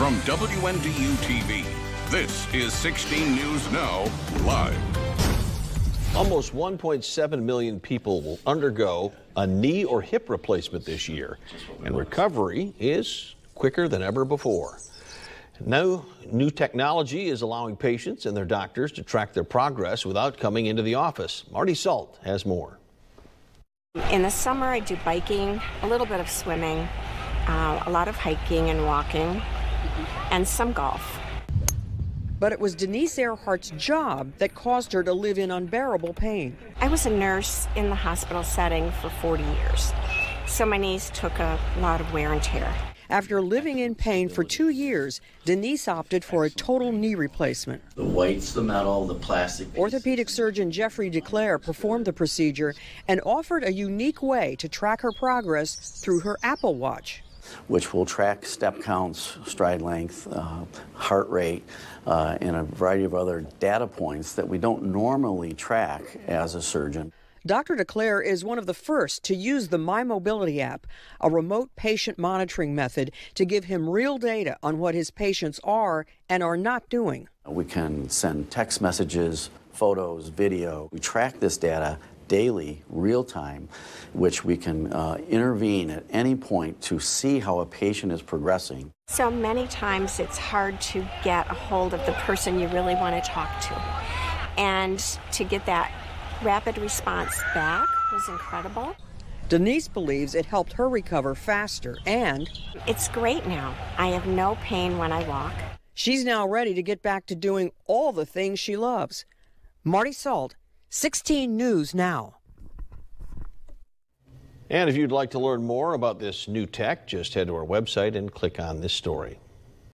From WNDU TV, this is 16 News Now, live. Almost 1.7 million people will undergo a knee or hip replacement this year, and recovery is quicker than ever before. Now, new technology is allowing patients and their doctors to track their progress without coming into the office. Marty Salt has more. In the summer, I do biking, a little bit of swimming, uh, a lot of hiking and walking, and some golf. But it was Denise Earhart's job that caused her to live in unbearable pain. I was a nurse in the hospital setting for 40 years, so my knees took a lot of wear and tear. After living in pain for two years, Denise opted for a total knee replacement. The whites, the metal, the plastic. Orthopedic surgeon Jeffrey DeClaire performed the procedure and offered a unique way to track her progress through her Apple Watch which will track step counts, stride length, uh, heart rate, uh, and a variety of other data points that we don't normally track as a surgeon. Dr. DeClaire is one of the first to use the My Mobility app, a remote patient monitoring method to give him real data on what his patients are and are not doing. We can send text messages, photos, video. We track this data daily, real time, which we can uh, intervene at any point to see how a patient is progressing. So many times it's hard to get a hold of the person you really want to talk to. And to get that rapid response back was incredible. Denise believes it helped her recover faster and it's great now. I have no pain when I walk. She's now ready to get back to doing all the things she loves. Marty Salt, 16 News Now. And if you'd like to learn more about this new tech, just head to our website and click on this story.